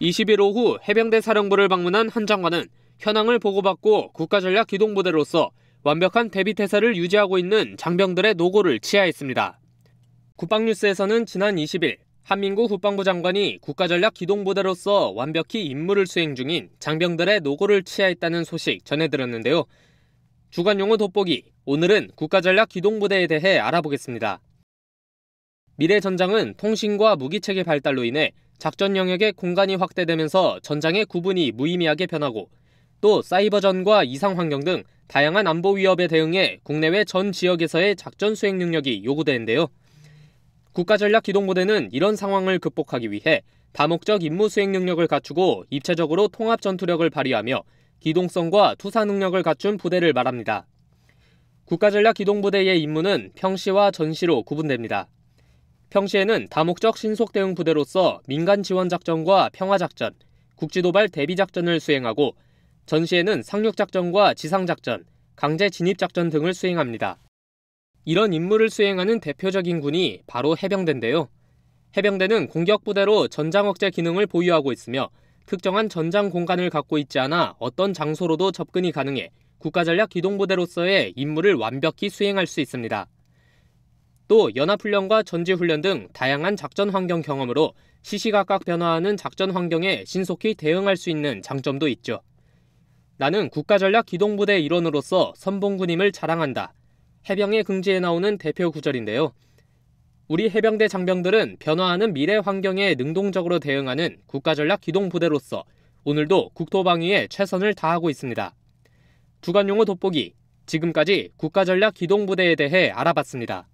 20일 오후 해병대 사령부를 방문한 한 장관은 현황을 보고받고 국가전략 기동부대로서 완벽한 대비태세를 유지하고 있는 장병들의 노고를 치하했습니다. 국방뉴스에서는 지난 20일 한민구 국방부 장관이 국가전략 기동부대로서 완벽히 임무를 수행 중인 장병들의 노고를 치하했다는 소식 전해드렸는데요. 주간용어 돋보기 오늘은 국가전략 기동부대에 대해 알아보겠습니다. 미래 전장은 통신과 무기체계 발달로 인해 작전 영역의 공간이 확대되면서 전장의 구분이 무의미하게 변하고 또 사이버전과 이상 환경 등 다양한 안보 위협에 대응해 국내외 전 지역에서의 작전 수행 능력이 요구되는데요. 국가전략기동부대는 이런 상황을 극복하기 위해 다목적 임무 수행 능력을 갖추고 입체적으로 통합 전투력을 발휘하며 기동성과 투사 능력을 갖춘 부대를 말합니다. 국가전략기동부대의 임무는 평시와 전시로 구분됩니다. 평시에는 다목적 신속 대응 부대로서 민간 지원 작전과 평화 작전, 국지 도발 대비 작전을 수행하고 전시에는 상륙 작전과 지상 작전, 강제 진입 작전 등을 수행합니다. 이런 임무를 수행하는 대표적인 군이 바로 해병대인데요. 해병대는 공격 부대로 전장 억제 기능을 보유하고 있으며 특정한 전장 공간을 갖고 있지 않아 어떤 장소로도 접근이 가능해 국가전략 기동부대로서의 임무를 완벽히 수행할 수 있습니다. 또 연합훈련과 전지훈련 등 다양한 작전 환경 경험으로 시시각각 변화하는 작전 환경에 신속히 대응할 수 있는 장점도 있죠. 나는 국가전략 기동부대 일원으로서 선봉군임을 자랑한다. 해병의 긍지에 나오는 대표 구절인데요. 우리 해병대 장병들은 변화하는 미래 환경에 능동적으로 대응하는 국가전략 기동부대로서 오늘도 국토방위에 최선을 다하고 있습니다. 주간용어 돋보기 지금까지 국가전략 기동부대에 대해 알아봤습니다.